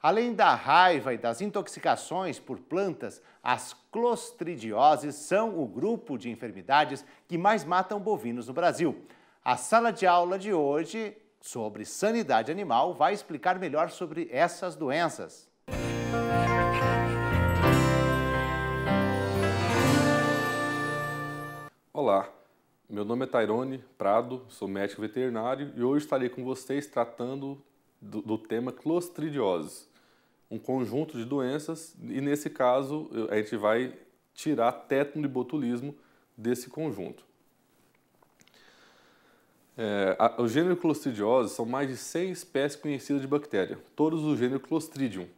Além da raiva e das intoxicações por plantas, as clostridioses são o grupo de enfermidades que mais matam bovinos no Brasil. A sala de aula de hoje sobre sanidade animal vai explicar melhor sobre essas doenças. Olá, meu nome é Tairone Prado, sou médico veterinário e hoje estarei com vocês tratando do, do tema clostridiose, um conjunto de doenças e nesse caso a gente vai tirar tétano e botulismo desse conjunto. É, a, o gênero Clostridiose são mais de 100 espécies conhecidas de bactéria, todos do gênero Clostridium,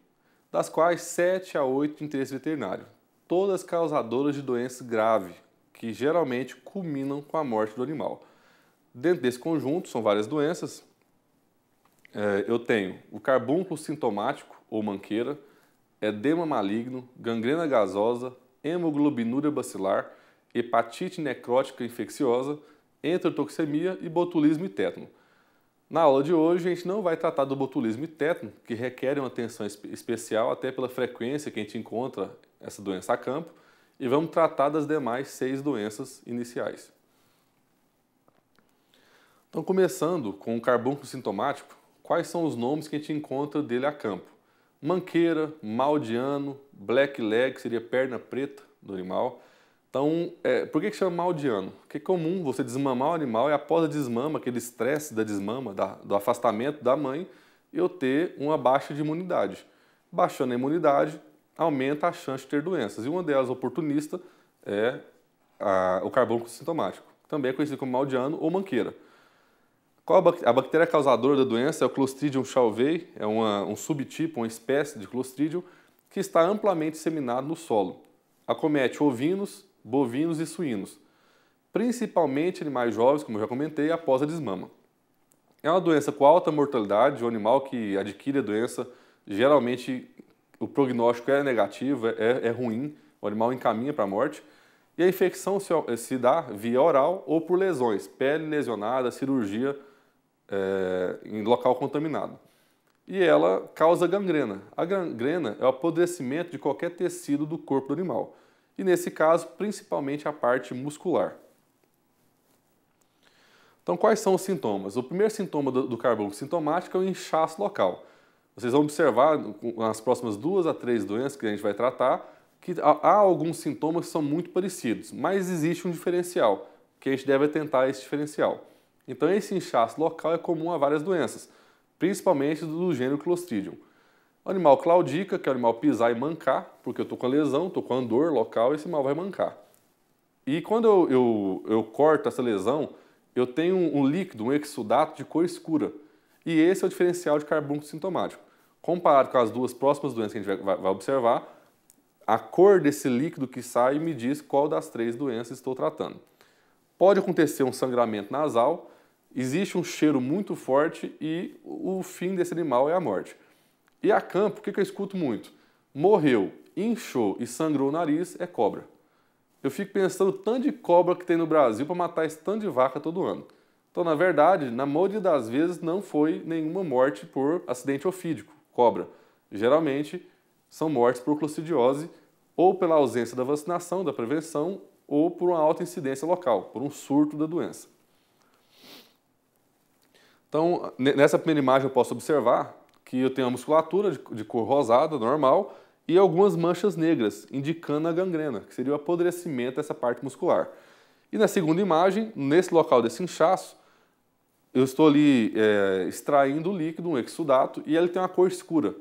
das quais 7 a 8 de interesse veterinário, todas causadoras de doenças graves, que geralmente culminam com a morte do animal. Dentro desse conjunto, são várias doenças, é, eu tenho o carbúnculo sintomático ou manqueira, edema maligno, gangrena gasosa, hemoglobinúria bacilar, hepatite necrótica infecciosa, enterotoxemia e botulismo e tétano. Na aula de hoje, a gente não vai tratar do botulismo e tétano, que requerem uma atenção especial até pela frequência que a gente encontra essa doença a campo, e vamos tratar das demais seis doenças iniciais. Então, começando com o carbúnculo sintomático, quais são os nomes que a gente encontra dele a campo? Manqueira, maldiano, black leg, que seria perna preta do animal. Então, é, por que, que chama maldiano? Porque é comum você desmamar o animal e após a desmama, aquele estresse da desmama, da, do afastamento da mãe, eu ter uma baixa de imunidade. Baixando a imunidade, aumenta a chance de ter doenças. E uma delas, oportunista, é a, o carbono sintomático. Também é conhecido como maldiano ou manqueira. A bactéria causadora da doença é o Clostridium chalvei, é uma, um subtipo, uma espécie de Clostridium que está amplamente disseminado no solo. Acomete ovinos, bovinos e suínos, principalmente animais jovens, como eu já comentei, após a desmama. É uma doença com alta mortalidade, o animal que adquire a doença, geralmente o prognóstico é negativo, é, é ruim, o animal encaminha para a morte, e a infecção se, se dá via oral ou por lesões, pele lesionada, cirurgia, é, em local contaminado. E ela causa gangrena. A gangrena é o apodrecimento de qualquer tecido do corpo do animal. E nesse caso, principalmente a parte muscular. Então, quais são os sintomas? O primeiro sintoma do, do carbono sintomático é o inchaço local. Vocês vão observar nas próximas duas a três doenças que a gente vai tratar que há alguns sintomas que são muito parecidos, mas existe um diferencial, que a gente deve tentar esse diferencial. Então, esse inchaço local é comum a várias doenças, principalmente do gênero Clostridium. O animal claudica, que é o animal pisar e mancar, porque eu estou com a lesão, estou com a dor local, esse animal vai mancar. E quando eu, eu, eu corto essa lesão, eu tenho um, um, líquido, um exudato de cor escura. E esse é o diferencial de carbúnculo sintomático. Comparado com as duas próximas doenças que a gente vai, vai observar, a cor desse líquido que sai me diz qual das três doenças estou tratando. Pode acontecer um sangramento nasal, existe um cheiro muito forte e o fim desse animal é a morte. E a campo, o que eu escuto muito? Morreu, inchou e sangrou o nariz é cobra. Eu fico pensando o tanto de cobra que tem no Brasil para matar esse tanto de vaca todo ano. Então, na verdade, na maioria das vezes não foi nenhuma morte por acidente ofídico, cobra. Geralmente são mortes por clostridiose ou pela ausência da vacinação, da prevenção, ou por uma alta incidência local, por um surto da doença. Então, nessa primeira imagem eu posso observar que eu tenho a musculatura de, cor rosada, normal, e algumas manchas negras, indicando a gangrena, que seria o apodrecimento dessa parte muscular. E na segunda imagem, nesse local desse inchaço, eu estou ali é, extraindo o líquido, um exudato, e ele tem uma cor escura.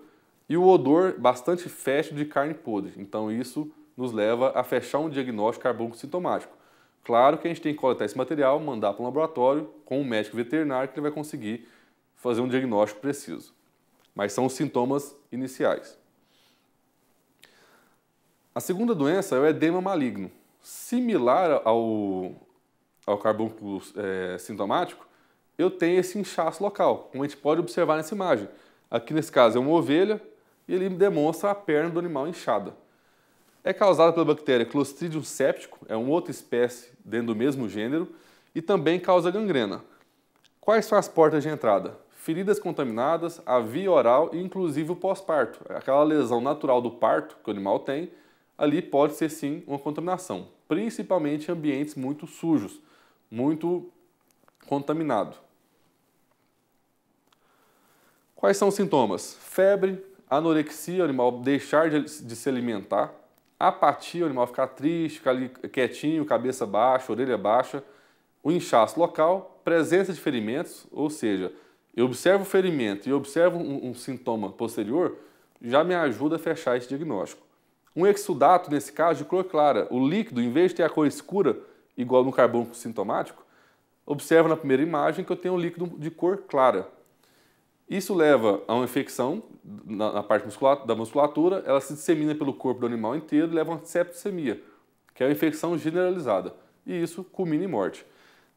E o odor bastante fétido de carne podre. Então isso nos leva a fechar um diagnóstico carbônico sintomático. Claro que a gente tem que coletar esse material, mandar para o laboratório com um médico veterinário que ele vai conseguir fazer um diagnóstico preciso. Mas são os sintomas iniciais. A segunda doença é o edema maligno. Similar ao, ao carbúnculo é, sintomático, eu tenho esse inchaço local, como a gente pode observar nessa imagem. Aqui nesse caso é uma ovelha e ele demonstra a perna do animal inchada. É causada pela bactéria Clostridium séptico, é uma outra espécie dentro do mesmo gênero, e também causa gangrena. Quais são as portas de entrada? feridas contaminadas, a via oral e inclusive o pós-parto. Aquela lesão natural do parto que o animal tem, ali pode ser sim uma contaminação, principalmente em ambientes muito sujos, muito contaminados. Quais são os sintomas? Febre, anorexia, o animal deixar de, de se alimentar, apatia, o animal ficar triste, ficar ali quietinho, cabeça baixa, orelha baixa, o inchaço local, presença de ferimentos, ou seja, eu observo o ferimento e observo um, um, sintoma posterior, já me ajuda a fechar esse diagnóstico. Um exudato, nesse caso, de cor clara, o líquido, em vez de ter a cor escura, igual no carbono sintomático, observa na primeira imagem que eu tenho um líquido de cor clara. Isso leva a uma infecção na, na parte musculatura, da musculatura, ela se dissemina pelo corpo do animal inteiro e leva a uma septicemia, que é uma infecção generalizada. E isso culmina em morte.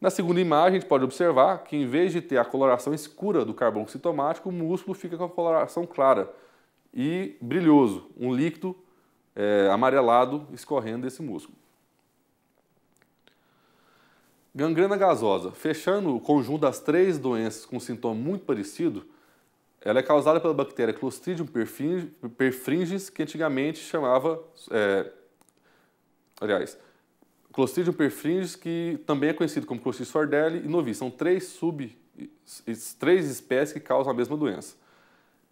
Na segunda imagem, a gente pode observar que, em vez de ter a coloração escura do carbono sintomático, o músculo fica com a coloração clara e brilhoso, um líquido é, amarelado escorrendo desse músculo. Gangrena gasosa. Fechando o conjunto das três doenças com sintoma muito parecido, ela é causada pela bactéria Clostridium perfringens, que antigamente chamava. É, aliás, Clostridium perfringens, que também é conhecido como Clostridium sordelli e novi. São três sub, três espécies que causam a mesma doença.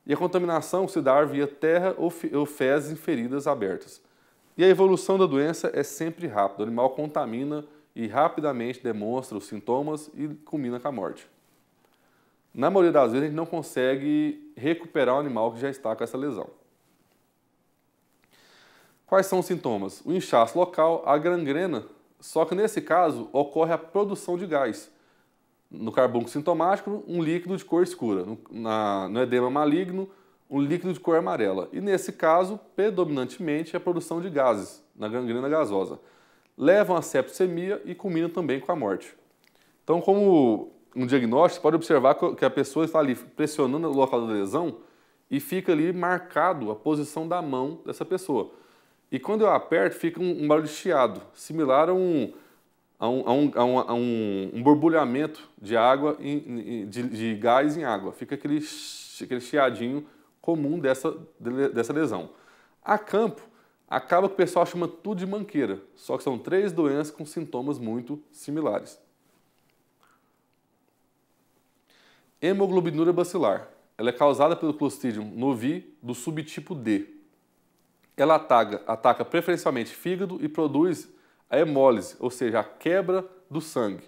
E a contaminação se dá via terra ou fezes em feridas abertas. E a evolução da doença é sempre rápida. O animal contamina e rapidamente demonstra os sintomas e culmina com a morte. Na maioria das vezes, a gente não consegue recuperar o animal que já está com essa lesão. Quais são os sintomas? O inchaço local, a gangrena, só que nesse caso ocorre a produção de gás. No carbúnculo sintomático, um líquido de cor escura. No, na, no edema maligno, um líquido de cor amarela. E nesse caso, predominantemente, a produção de gases, na gangrena gasosa. Levam a septicemia e culminam também com a morte. Então, como um diagnóstico, pode observar que a pessoa está ali pressionando o local da lesão e fica ali marcado a posição da mão dessa pessoa. E quando eu aperto, fica um, um barulho chiado, similar a um, a um, a um, a um, a um, um borbulhamento de água, em, de, de, gás em água. Fica aquele, aquele chiadinho comum dessa, dessa lesão. A campo, acaba que o pessoal chama tudo de manqueira, só que são três doenças com sintomas muito similares. Hemoglobinúria bacilar. Ela é causada pelo Clostridium novi do subtipo D. Ela ataca, ataca preferencialmente fígado e produz a hemólise, ou seja, a quebra do sangue.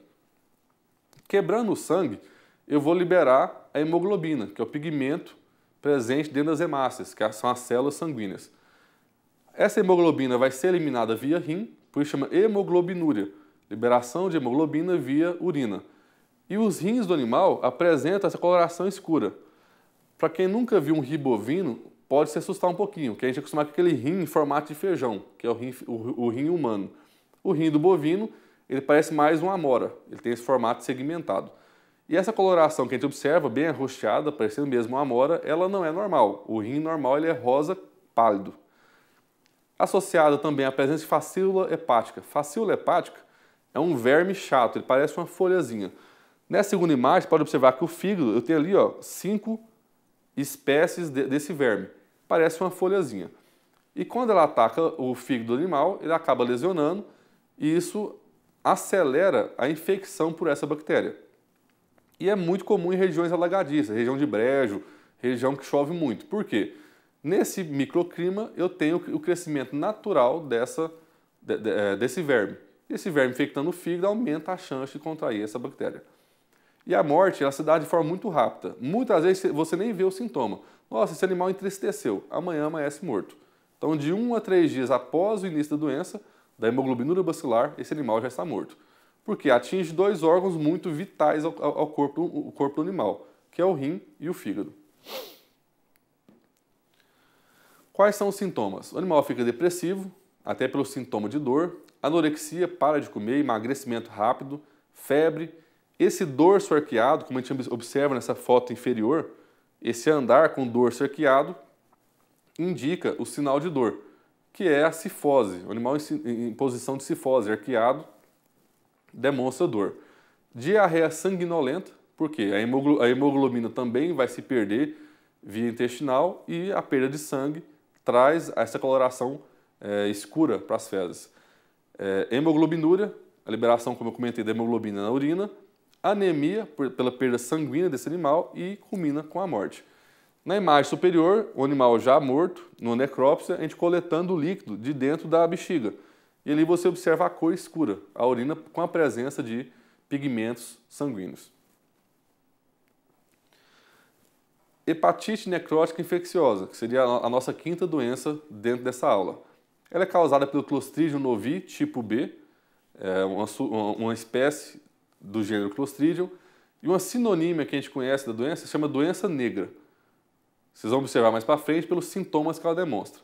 Quebrando o sangue, eu vou liberar a hemoglobina, que é o pigmento presente dentro das hemácias, que são as células sanguíneas. Essa hemoglobina vai ser eliminada via rim, por isso chama hemoglobinúria, liberação de hemoglobina via urina. E os rins do animal apresentam essa coloração escura. Para quem nunca viu um rim bovino, pode se assustar um pouquinho, que a gente é acostumado com aquele rim em formato de feijão, que é o rim, o, o rim humano. O rim do bovino, ele parece mais uma amora, ele tem esse formato segmentado. E essa coloração que a gente observa, bem arroxeada, parecendo mesmo uma amora, ela não é normal. O rim normal ele é rosa pálido. Associada também à presença de facílula hepática. Facílula hepática é um verme chato, ele parece uma folhazinha. Nessa segunda imagem, pode observar que o fígado, eu tenho ali ó, cinco espécies de, desse verme. Parece uma folhazinha. E quando ela ataca o fígado do animal, ele acaba lesionando e isso acelera a infecção por essa bactéria. E é muito comum em regiões alagadiças, região de brejo, região que chove muito. Por quê? Nesse microclima eu tenho o crescimento natural dessa, de, de, é, desse verme. Esse verme infectando o fígado aumenta a chance de contrair essa bactéria. E a morte, ela se dá de forma muito rápida. Muitas vezes você nem vê o sintoma. Nossa, esse animal entristeceu, amanhã amanhece morto. Então, de um a três dias após o início da doença, da hemoglobinura bacilar, esse animal já está morto. Porque atinge dois órgãos muito vitais ao, ao corpo, corpo do animal, que é o rim e o fígado. Quais são os sintomas? O animal fica depressivo, até pelo sintoma de dor, anorexia, para de comer, emagrecimento rápido, febre, esse dorso arqueado, como a gente observa nessa foto inferior, esse andar com dorso arqueado indica o sinal de dor, que é a cifose. O animal em posição de cifose, arqueado, demonstra dor. Diarreia sanguinolenta, porque a hemoglobina também vai se perder via intestinal e a perda de sangue traz essa coloração é, escura para as fezes. É, hemoglobinúria, a liberação, como eu comentei, da hemoglobina na urina, anemia por, pela perda sanguínea desse animal e culmina com a morte. Na imagem superior, o animal já morto, no necrópsia, a gente coletando o líquido de dentro da bexiga. E ali você observa a cor escura, a urina com a presença de pigmentos sanguíneos. Hepatite necrótica infecciosa, que seria a nossa quinta doença dentro dessa aula. Ela é causada pelo Clostridium novi tipo B, é uma, uma espécie do gênero Clostridium, e uma sinonímia que a gente conhece da doença se chama doença negra. Vocês vão observar mais para frente pelos sintomas que ela demonstra.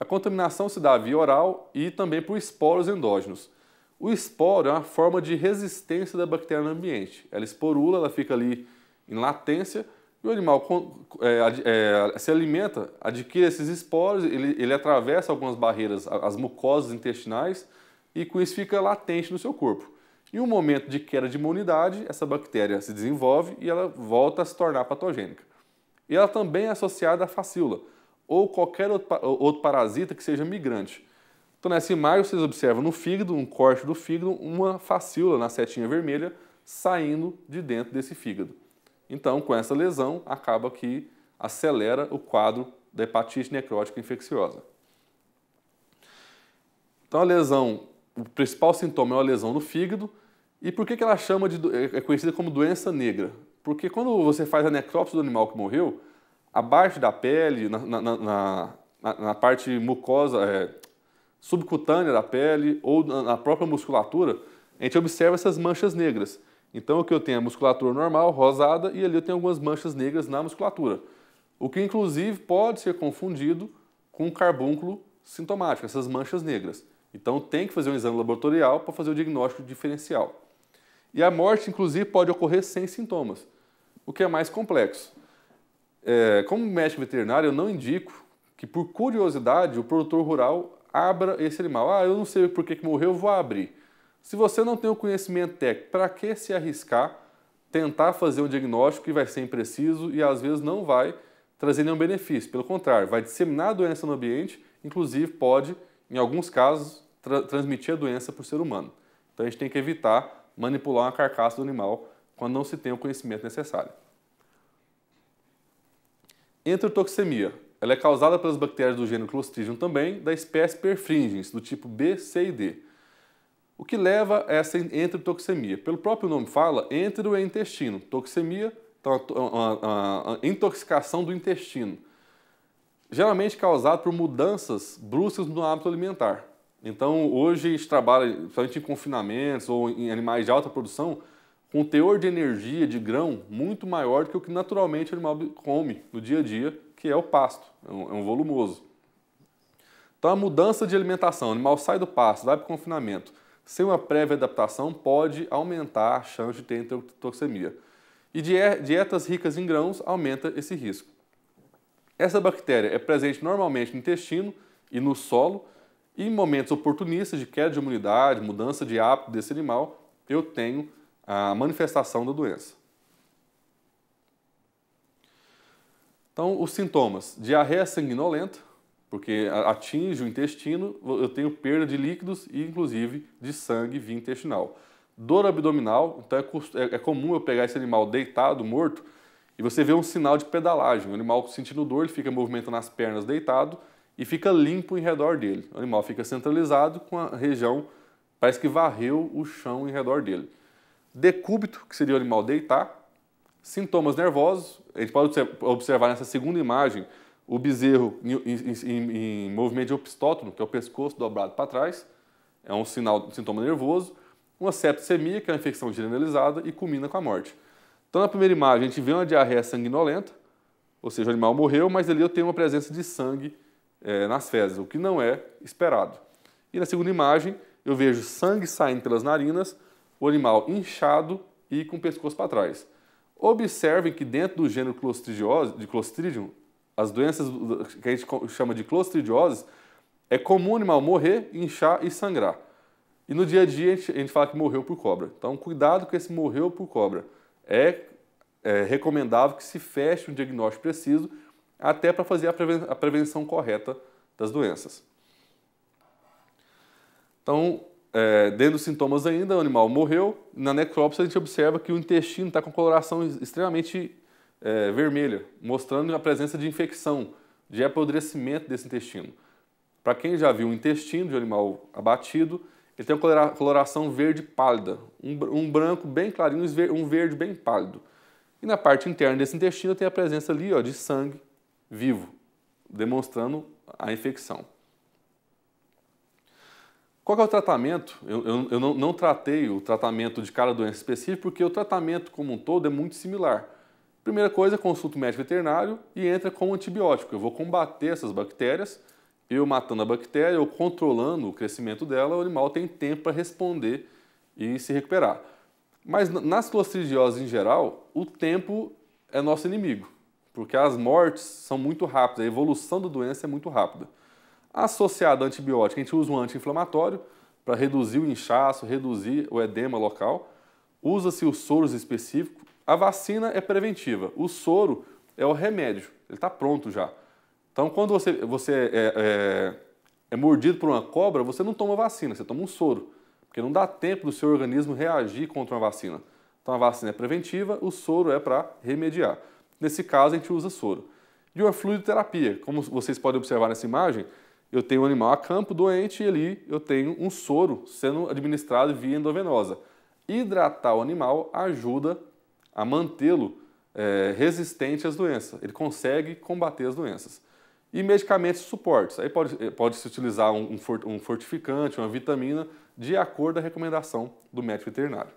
A contaminação se dá via oral e também por esporos endógenos. O esporo é uma forma de resistência da bactéria no ambiente. Ela esporula, ela fica ali em latência e o animal é, é, se alimenta, adquire esses esporos, ele, ele atravessa algumas barreiras, as mucosas intestinais, e com isso fica latente no seu corpo. Em um momento de queda de imunidade, essa bactéria se desenvolve e ela volta a se tornar patogênica. E ela também é associada à facíola, ou qualquer outro parasita que seja migrante. Então, nessa imagem, vocês observam no fígado, um corte do fígado, uma facíola na setinha vermelha saindo de dentro desse fígado. Então, com essa lesão, acaba que acelera o quadro da hepatite necrótica infecciosa. Então, a lesão, o principal sintoma é uma lesão no fígado. E por que, que ela chama de, é conhecida como doença negra? Porque quando você faz a necrópsia do animal que morreu, abaixo da pele, na, na, na, na parte mucosa, é, subcutânea da pele ou na própria musculatura, a gente observa essas manchas negras. Então, o que eu tenho é a musculatura normal, rosada, e ali eu tenho algumas manchas negras na musculatura. O que, inclusive, pode ser confundido com carbúnculo sintomático, essas manchas negras. Então, tem que fazer um exame laboratorial para fazer o diagnóstico diferencial. E a morte, inclusive, pode ocorrer sem sintomas o que é mais complexo. É, como médico veterinário, eu não indico que, por curiosidade, o produtor rural abra esse animal. Ah, eu não sei por que, que morreu, eu vou abrir. Se você não tem o conhecimento técnico, para que se arriscar tentar fazer um diagnóstico que vai ser impreciso e às vezes não vai trazer nenhum benefício? Pelo contrário, vai disseminar a doença no ambiente, inclusive pode, em alguns casos, tra transmitir a doença para o ser humano. Então a gente tem que evitar manipular uma carcaça do animal quando não se tem o conhecimento necessário. Enterotoxemia. Ela é causada pelas bactérias do gênero Clostridium também, da espécie Perfringens, do tipo B, C e D. O que leva a essa enterotoxemia? Pelo próprio nome fala, entero é intestino. Toxemia, então a, a, a intoxicação do intestino. Geralmente causada por mudanças bruscas no hábito alimentar. Então, hoje a gente trabalha, principalmente em confinamentos ou em animais de alta produção, com um teor de energia de grão muito maior do que o que naturalmente o animal come no dia a dia, que é o pasto, é um, é um volumoso. Então a mudança de alimentação, o animal sai do pasto, vai para o confinamento, sem uma prévia adaptação, pode aumentar a chance de ter enterotoxemia. E dietas ricas em grãos aumenta esse risco. Essa bactéria é presente normalmente no intestino e no solo, em momentos oportunistas de queda de imunidade, mudança de hábito desse animal, eu tenho a manifestação da doença. Então, os sintomas: diarreia sanguinolenta, porque atinge o intestino, eu tenho perda de líquidos e, inclusive, de sangue via intestinal. Dor abdominal, então é, é, é comum eu pegar esse animal deitado, morto, e você vê um sinal de pedalagem. O animal sentindo dor, ele fica movimentando as pernas deitado e fica limpo em redor dele. O animal fica centralizado com a região, parece que varreu o chão em redor dele decúbito, que seria o animal deitar, sintomas nervosos, a gente pode observar nessa segunda imagem o bezerro em, em, em, movimento de opistótono, que é o pescoço dobrado para trás, é um sinal, um sintoma nervoso, uma septicemia, que é uma infecção generalizada, e culmina com a morte. Então, na primeira imagem, a gente vê uma diarreia sanguinolenta, ou seja, o animal morreu, mas ali eu tenho uma presença de sangue é, nas fezes, o que não é esperado. E na segunda imagem, eu vejo sangue saindo pelas narinas, o animal inchado e com o pescoço para trás. Observem que dentro do gênero de Clostridium, as doenças que a gente chama de clostridiose, é comum o animal morrer, inchar e sangrar. E no dia a dia a gente, a gente fala que morreu por cobra. Então cuidado com esse morreu por cobra. É é recomendável que se feche um diagnóstico preciso até para fazer a prevenção correta das doenças. Então, é, dentro dos sintomas ainda, o animal morreu. Na necrópsia, a gente observa que o intestino está com coloração extremamente é, vermelha, mostrando a presença de infecção, de apodrecimento desse intestino. Para quem já viu o intestino de um animal abatido, ele tem uma coloração verde pálida, um, branco bem clarinho, um verde bem pálido. E na parte interna desse intestino tem a presença ali ó, de sangue vivo, demonstrando a infecção. Qual é o tratamento? Eu, eu, eu não, não, tratei o tratamento de cada doença específica porque o tratamento como um todo é muito similar. Primeira coisa, consulta o médico veterinário e entra com um antibiótico. Eu vou combater essas bactérias eu matando a bactéria ou controlando o crescimento dela, o animal tem tempo para responder e se recuperar. Mas nas clostridioses em geral, o tempo é nosso inimigo, porque as mortes são muito rápidas, a evolução da doença é muito rápida. Associado a antibiótico, a gente usa um anti-inflamatório para reduzir o inchaço, reduzir o edema local. Usa-se os soros específicos. A vacina é preventiva, o soro é o remédio, ele está pronto já. Então, quando você, você é, é, é, mordido por uma cobra, você não toma vacina, você toma um soro, porque não dá tempo do seu organismo reagir contra uma vacina. Então, a vacina é preventiva, o soro é para remediar. Nesse caso, a gente usa soro. De uma fluidoterapia, como vocês podem observar nessa imagem, eu tenho um animal a campo doente e ali eu tenho um soro sendo administrado via endovenosa. Hidratar o animal ajuda a mantê-lo é, resistente às doenças. Ele consegue combater as doenças e medicamentos suportes. Aí pode, eh, pode se utilizar um, um fortificante, uma vitamina, de acordo com a recomendação do médico veterinário.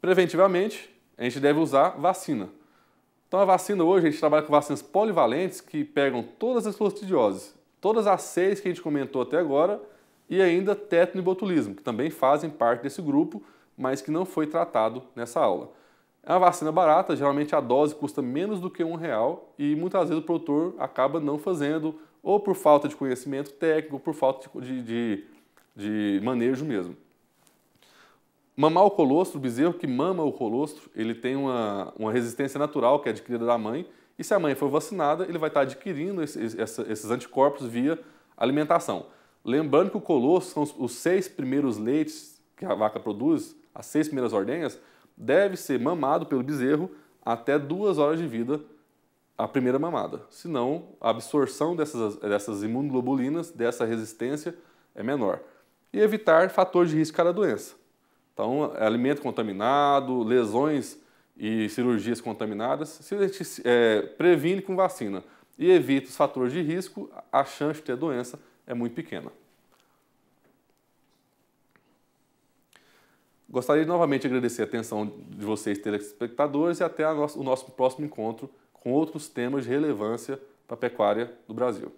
Preventivamente, a gente deve usar vacina. Então a vacina hoje, a gente trabalha com vacinas polivalentes que pegam todas as clostridioses, todas as seis que a gente comentou até agora, e ainda tétano e botulismo, que também fazem parte desse grupo, mas que não foi tratado nessa aula. É uma vacina barata, geralmente a dose custa menos do que um real e muitas vezes o produtor acaba não fazendo, ou por falta de conhecimento técnico, ou por falta de, de, de manejo mesmo. Mamar o colostro, o bezerro que mama o colostro, ele tem uma, uma resistência natural que é adquirida da mãe, e se a mãe for vacinada, ele vai estar adquirindo esses, esses anticorpos via alimentação. Lembrando que o colostro são os seis primeiros leites que a vaca produz, as seis primeiras ordenhas, deve ser mamado pelo bezerro até duas horas de vida a primeira mamada. Senão, a absorção dessas, dessas imunoglobulinas, dessa resistência, é menor. E evitar fatores de risco para a doença. Então, alimento contaminado, lesões e cirurgias contaminadas. Se a gente é, previne com vacina e evita os fatores de risco, a chance de ter doença é muito pequena. Gostaria de novamente agradecer a atenção de vocês, telespectadores, e até o nosso próximo encontro com outros temas de relevância para a pecuária do Brasil.